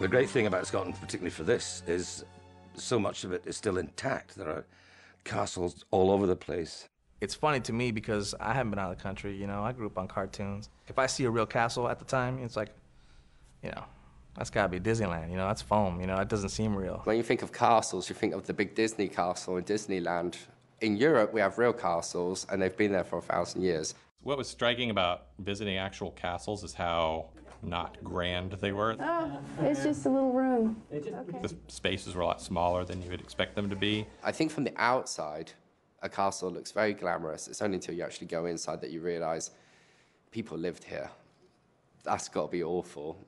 The great thing about Scotland, particularly for this, is so much of it is still intact. There are castles all over the place. It's funny to me because I haven't been out of the country. You know, I grew up on cartoons. If I see a real castle at the time, it's like, you know, that's got to be Disneyland. You know, that's foam. You know, it doesn't seem real. When you think of castles, you think of the big Disney castle in Disneyland. In Europe, we have real castles, and they've been there for a thousand years. What was striking about visiting actual castles is how not grand they were. Oh, it's just a little room. The spaces were a lot smaller than you would expect them to be. I think from the outside, a castle looks very glamorous. It's only until you actually go inside that you realize people lived here. That's got to be awful.